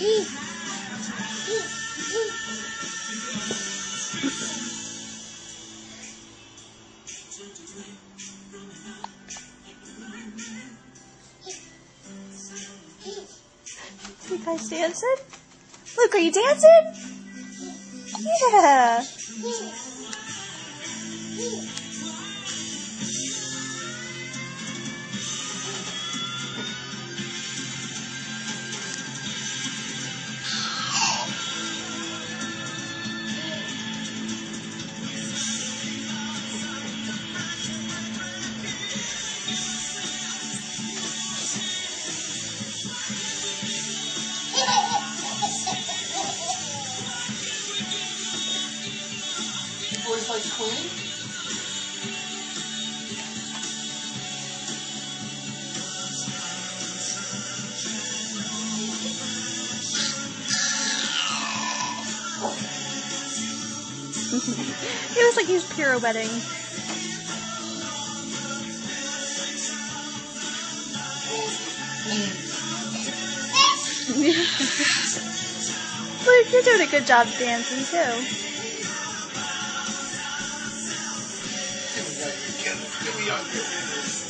You guys dancing? Look, are you dancing? Yeah. like Queen? It was like he was pirouetting. Luke, you're doing a good job dancing too. Give me that.